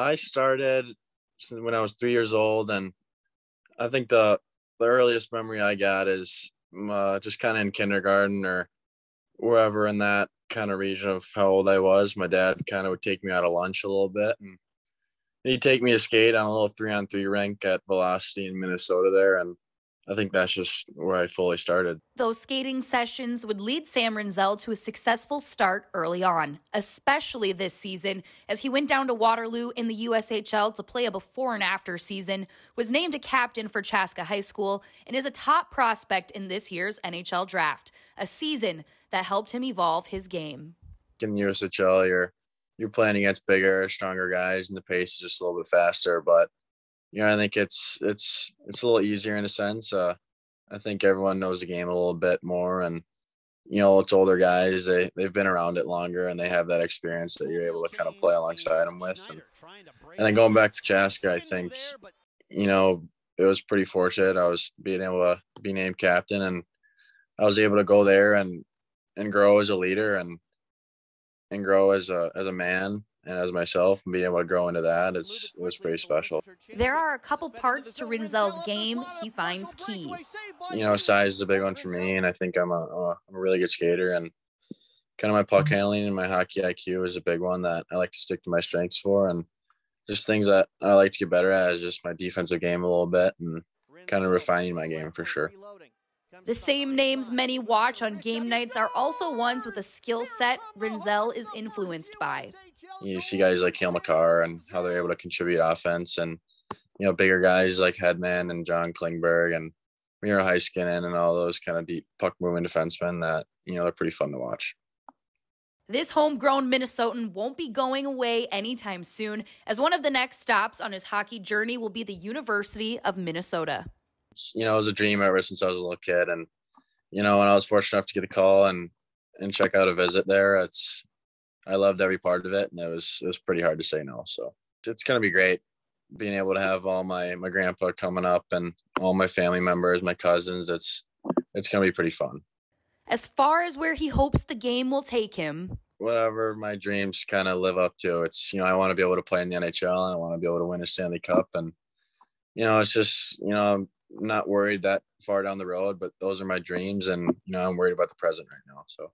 I started when I was three years old, and I think the the earliest memory I got is uh, just kind of in kindergarten or wherever in that kind of region of how old I was. My dad kind of would take me out of lunch a little bit, and he'd take me to skate on a little three on three rink at Velocity in Minnesota there, and I think that's just where I fully started. Those skating sessions would lead Sam Rinzel to a successful start early on, especially this season as he went down to Waterloo in the USHL to play a before and after season, was named a captain for Chaska High School, and is a top prospect in this year's NHL draft, a season that helped him evolve his game. In the USHL, you're you're playing against bigger, stronger guys, and the pace is just a little bit faster, but you know, I think it's it's it's a little easier in a sense. Uh, I think everyone knows the game a little bit more, and you know, it's older guys. They they've been around it longer, and they have that experience that you're able to kind of play alongside them with. And, and then going back to Chaska, I think you know it was pretty fortunate. I was being able to be named captain, and I was able to go there and and grow as a leader and and grow as a as a man and as myself and being able to grow into that it's it was pretty special. there are a couple parts to rinzel's game he finds key. you know size is a big one for me and i think i'm a, a, I'm a really good skater and kind of my puck mm-hmm. handling and my hockey iq is a big one that i like to stick to my strengths for and just things that i like to get better at is just my defensive game a little bit and kind of refining my game for sure the same names many watch on game nights are also ones with a skill set Rinzel is influenced by you see guys like Cale Makar and how they're able to contribute offense and you know bigger guys like Hedman and John Klingberg and Miro Heiskanen and all those kind of deep puck moving defensemen that you know they're pretty fun to watch. This homegrown Minnesotan won't be going away anytime soon, as one of the next stops on his hockey journey will be the University of Minnesota. You know, it was a dream ever since I was a little kid, and you know, when I was fortunate enough to get a call and and check out a visit there, it's I loved every part of it, and it was it was pretty hard to say no. So it's gonna be great being able to have all my my grandpa coming up and all my family members, my cousins. It's it's gonna be pretty fun. As far as where he hopes the game will take him, whatever my dreams kind of live up to. It's you know I want to be able to play in the NHL. I want to be able to win a Stanley Cup, and you know it's just you know not worried that far down the road, but those are my dreams, and you know I'm worried about the present right now. So.